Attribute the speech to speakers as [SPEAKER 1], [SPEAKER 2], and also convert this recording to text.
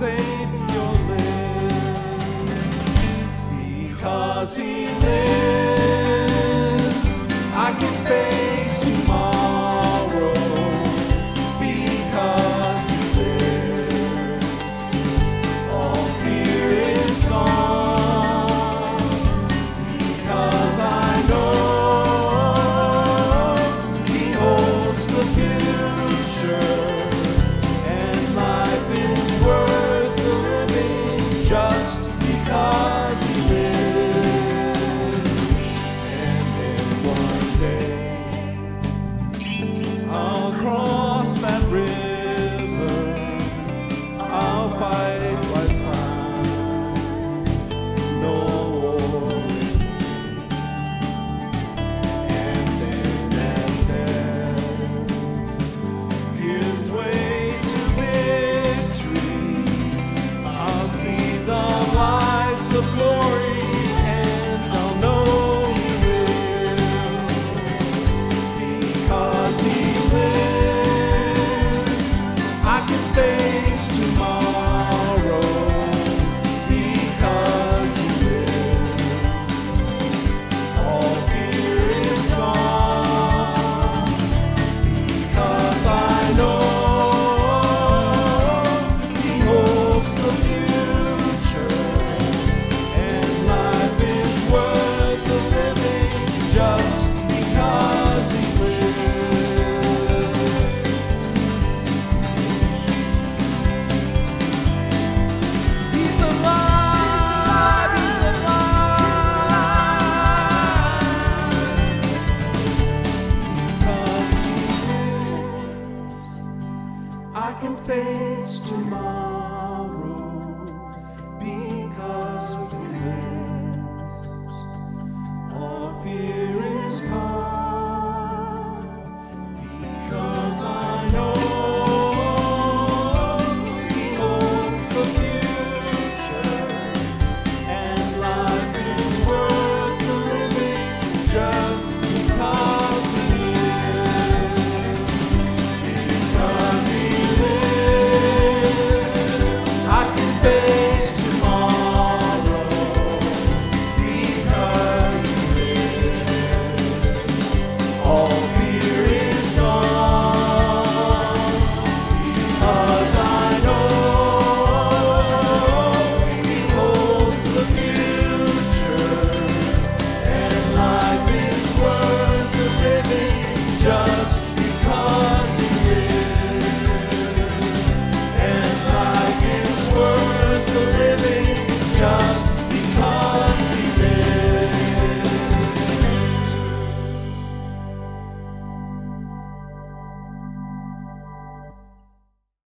[SPEAKER 1] Savior lives. Because he lives. fear is gone.